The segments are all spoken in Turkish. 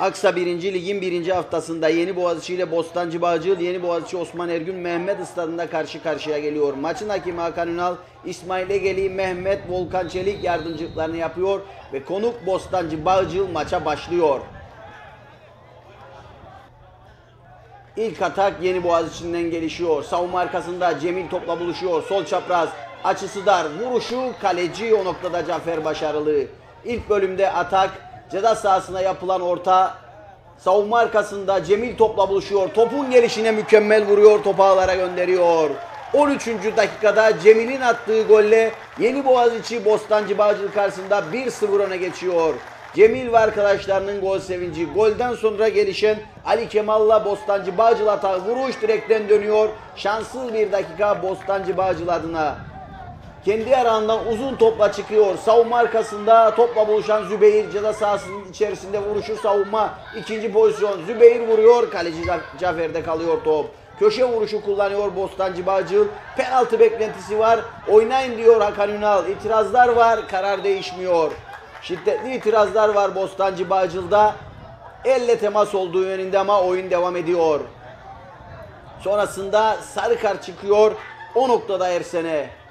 Aksa 1. Lig'in 1. haftasında Yeni Boğaziçi ile Bostancı Bağcılı Yeni Boğaziçi Osman Ergün Mehmet Stadında karşı karşıya geliyor. Maçın hakemi Hakan Ünal, İsmail Egeli, Mehmet Volkan Çelik yardımcılıklarını yapıyor ve konuk Bostancı Bağcılı maça başlıyor. İlk atak Yeni Boğaziçi'nden gelişiyor. Savunma arkasında Cemil topla buluşuyor. Sol çapraz açısı dar. Vuruşu kaleci o noktada Cafer başarılı. İlk bölümde atak ceza sahasına yapılan orta savunma arkasında Cemil topla buluşuyor. Topun gelişine mükemmel vuruyor. Topu ağlara gönderiyor. 13. dakikada Cemil'in attığı golle Yeni Boğaziçi Bostancı Bağcılı karşısında 1-0 öne geçiyor. Cemil ve arkadaşlarının gol sevinci. Golden sonra gelişen Ali Kemal'la Bostancı Bağcılı atağı vuruş direkten dönüyor. Şanssız bir dakika Bostancı Bağcılı adına. Kendi arağından uzun topla çıkıyor. Savunma arkasında topla buluşan Zübeyir ceza sahasının içerisinde vuruşu savunma. ikinci pozisyon. Zübeyir vuruyor. Kaleci Ca- Cafer'de kalıyor top. Köşe vuruşu kullanıyor Bostancı Bağcıl. Penaltı beklentisi var. Oynayın diyor Hakan Ünal. İtirazlar var. Karar değişmiyor. Şiddetli itirazlar var Bostancı Bağcıl'da. Elle temas olduğu yönünde ama oyun devam ediyor. Sonrasında sarı kart çıkıyor. O noktada Ersen'e.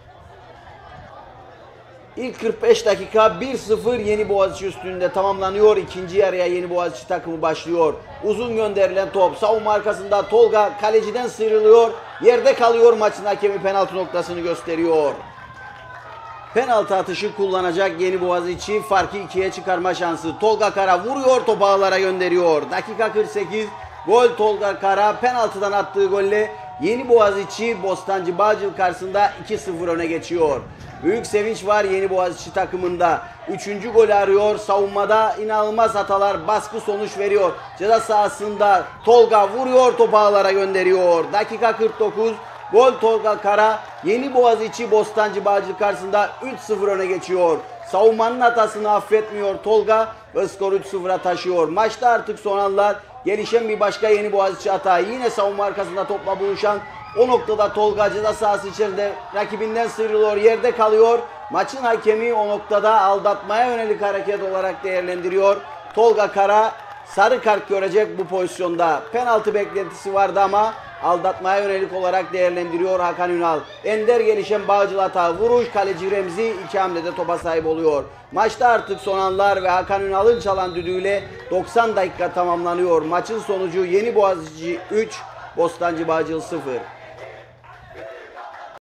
İlk 45 dakika 1-0 Yeni Boğaziçi üstünde tamamlanıyor. İkinci yarıya Yeni Boğaziçi takımı başlıyor. Uzun gönderilen top savunma arkasında Tolga kaleciden sıyrılıyor. Yerde kalıyor maçın hakemi penaltı noktasını gösteriyor. Penaltı atışı kullanacak Yeni Boğaziçi farkı ikiye çıkarma şansı. Tolga Kara vuruyor topu ağlara gönderiyor. Dakika 48 gol Tolga Kara penaltıdan attığı golle Yeni Boğaziçi Bostancı Bağcılı karşısında 2-0 öne geçiyor. Büyük sevinç var Yeni Boğaziçi takımında. Üçüncü golü arıyor. Savunmada inanılmaz hatalar baskı sonuç veriyor. Ceza sahasında Tolga vuruyor topu ağlara gönderiyor. Dakika 49 Gol Tolga Kara Yeni Boğaziçi Bostancı Bağcılı karşısında 3-0 öne geçiyor. Savunmanın hatasını affetmiyor Tolga ve skoru 3-0'a taşıyor. Maçta artık son anlar gelişen bir başka Yeni Boğaziçi hata. Yine savunma arkasında topla buluşan o noktada Tolga ceza sahası içerisinde rakibinden sıyrılıyor, yerde kalıyor. Maçın hakemi o noktada aldatmaya yönelik hareket olarak değerlendiriyor. Tolga Kara sarı kart görecek bu pozisyonda. Penaltı beklentisi vardı ama aldatmaya yönelik olarak değerlendiriyor Hakan Ünal. Ender gelişen Bağcıl hata vuruş kaleci Remzi iki hamlede topa sahip oluyor. Maçta artık son anlar ve Hakan Ünal'ın çalan düdüğüyle 90 dakika tamamlanıyor. Maçın sonucu Yeni Boğaziçi 3, Bostancı Bağcıl 0.